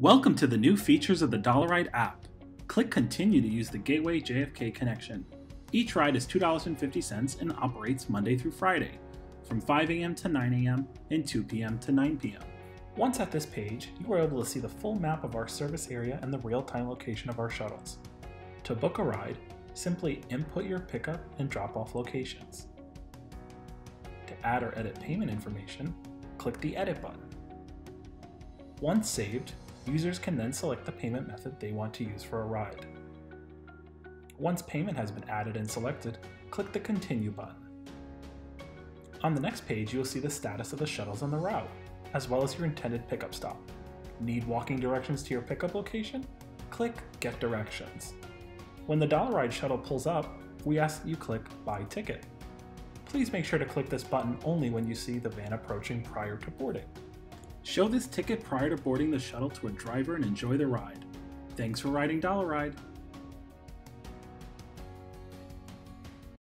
Welcome to the new features of the Dollaride app. Click Continue to use the Gateway JFK connection. Each ride is $2.50 and operates Monday through Friday, from 5 a.m. to 9 a.m. and 2 p.m. to 9 p.m. Once at this page, you are able to see the full map of our service area and the real-time location of our shuttles. To book a ride, simply input your pickup and drop-off locations. To add or edit payment information, click the Edit button. Once saved, users can then select the payment method they want to use for a ride. Once payment has been added and selected, click the Continue button. On the next page, you will see the status of the shuttles on the route, as well as your intended pickup stop. Need walking directions to your pickup location? Click Get Directions. When the Dollaride shuttle pulls up, we ask that you click Buy Ticket. Please make sure to click this button only when you see the van approaching prior to boarding. Show this ticket prior to boarding the shuttle to a driver and enjoy the ride. Thanks for riding Dollaride.